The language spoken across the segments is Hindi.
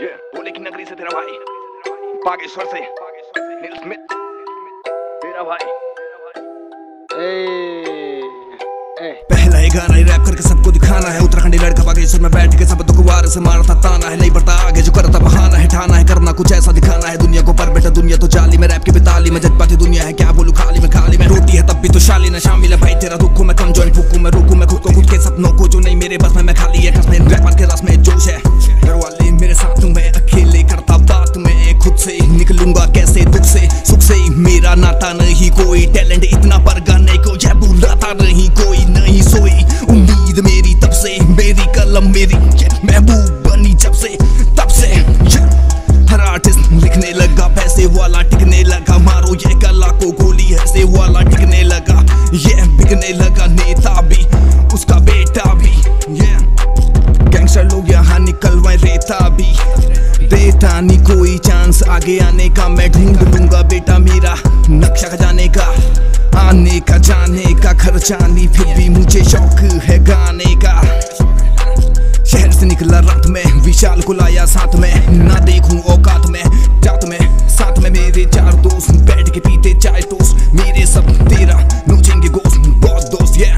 ये बोले की नगरी से तेरा भाई। बागेश्वर से। Neil Smith. तेरा भाई। पहला ही गाना ही रैप करके सबको दिखाना है। उत्तराखंडी लड़का बागेश्वर में बैठ के सब दुख वार से मारता ताना है नहीं बढ़ता आगे। जो करता बहाना है ठाना है करना कुछ ऐसा दिखाना है। दुनिया को पर बेटा दुनिया तो जाली में रैप की बिताली में जज्बाती दुनिया है। क्या बोलू खाली में खाली में। रोटी है तब भी तो शाली ना शामिल है। भाई तेरा दुख मैं कम जॉइंट फूकू मैं रोकू। मैं खुद को खुद के सपनों को जो नहीं मेरे बस में मैं खाली है। कसमें कलम मेरी महबूब बनी जब से, तब से। हर आर्टिस्ट लिखने लगा, पैसे वाला टिकने लगा, मारो ये कला को गोली, ऐसे वाला टिकने लगा। ये बिकने लगा नेता भी, उसका बेटा भी ये गैंगस्टर लोग यहाँ निकल वह रेता भी। देता नहीं कोई चांस आगे आने का मैं ढूंढ लूँगा बेटा मेरा नक्शा खजाने का। आने का जाने का खर्चा नहीं, फिर भी मुझे शौक है गाने का। वाला रात में, विशाल को लाया साथ में। ना देखूँ औकात में, जात में, साथ में मेरे चार दोस्त बैठ के पीते चाय टोस्ट। मेरे सब तेरा नोचेंगे गोश्त, बहुत दोस्त ये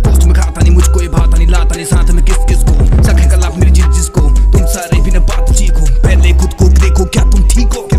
दोस्त में खाता नहीं, मुझको ये भाता नहीं, लाता नहीं, साथ में किस किस को? सखे का लाभ मेरी जिस जिसको? तुम सारे बिना बात चीखो पहले खुद को देखो, क्या तुम ठीक हो?